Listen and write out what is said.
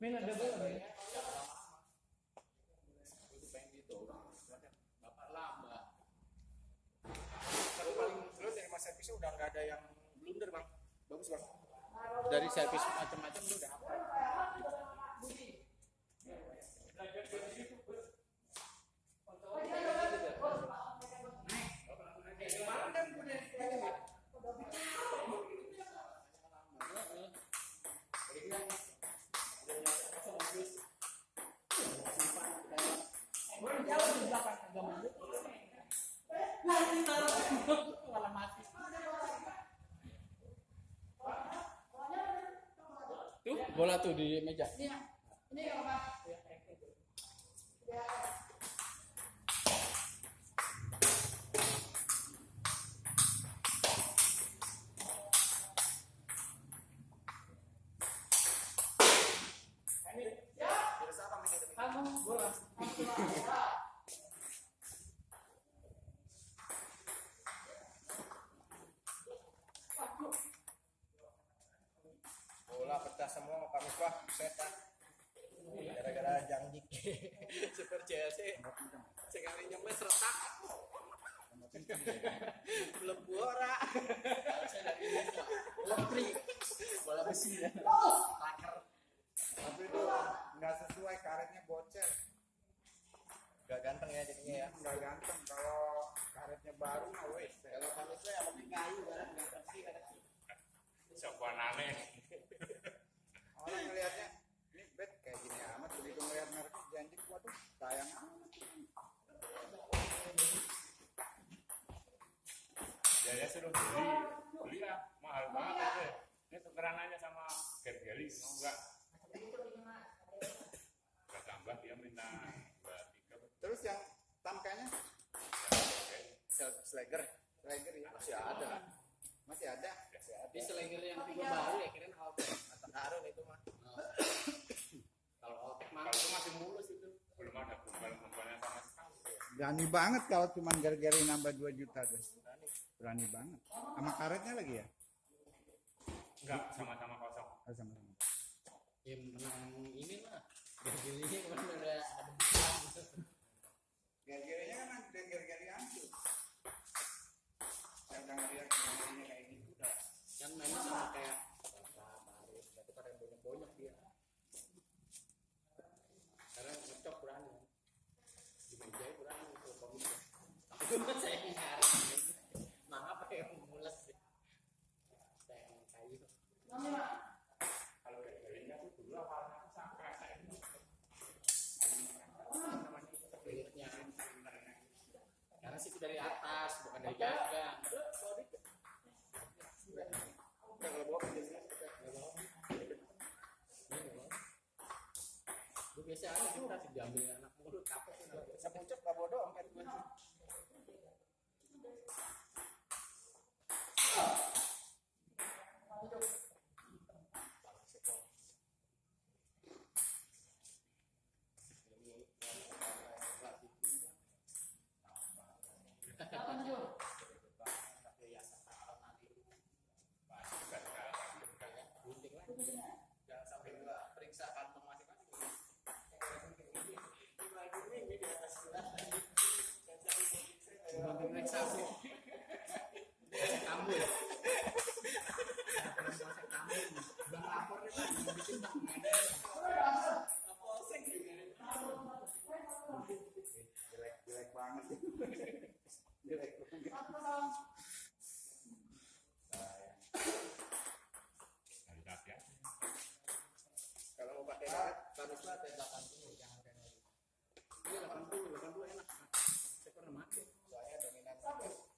Min ada berapa? Itu pengen. Bapak lama. Tapi paling lu dari mas servisnya udah nggak ada yang blunder bang. Bagus bang. Dari servis macam-macam lu udah apa? Malah mati. Tuh bola tuh di meja. Kamu bola. Pecah semua Pak Misbah. Set ah. Gara-gara jangjik. Super Chelsea. Sekali nyembes retak. Belum buora. Lepri. Bola besi. Taker. Tapi itu nggak sesuai karetnya bocor. Gak ganteng ya jadinya ya. Nggak ganteng kalau karetnya baru mah wes. Kalau Misbah yang lebih kayu kan nggak bersih kan. Siapa aneh? Waduh sayang amat. Ya ya suruh beli, beli lah mahal banget itu. Ini tukeran aja sama Gergeli, mau enggak? Enggak tambah dia minta dua tiga. Terus yang tamkanya Slager. Slager ya Masih ada. masih ada. Di yang tipe baru ya kirain Altek. Atau Harun itu mah. Kalau Altek mana? Kalau itu masih mulus itu, belum ada gumbal-gumbalnya sama sekali. Berani banget kalau cuma gara-gara nambah 2 juta tuh. Berani. Berani banget. Sama karetnya lagi ya? Enggak, sama-sama kosong. Oh, sama-sama. Ya menang ini lah. Kemarin udah ada gitu. Gara-garanya kan ada gara-gara hancur. Saya udah ngeliat gara-garanya kayak gitu udah. Kan mainnya sama kayak Bapak, Baris, berarti pada yang bonyok-bonyok dia. Karena ngecok berani. Di meja berani itu komik. Cuma saya ngarep. Mang apa yang mules sih? Saya yang kayu. Kalau Gergelinya tuh dulu awalnya tuh sampai kayak ini. Kulitnya. Karena dari atas, bukan dari gagang. Kalau bawa ke biasa anak mulut gak bodoh Cuma periksa aku. Kamu ya. Kamu. Bang lapor nih bang, Mau bikin bang. Polsek Jelek jelek banget. jelek banget. Ya. Kalau mau pakai karet, harus lah kayak 80, jangan kayak gitu. Iya 80, 80 enak. Saya pernah pakai. Tá sabor.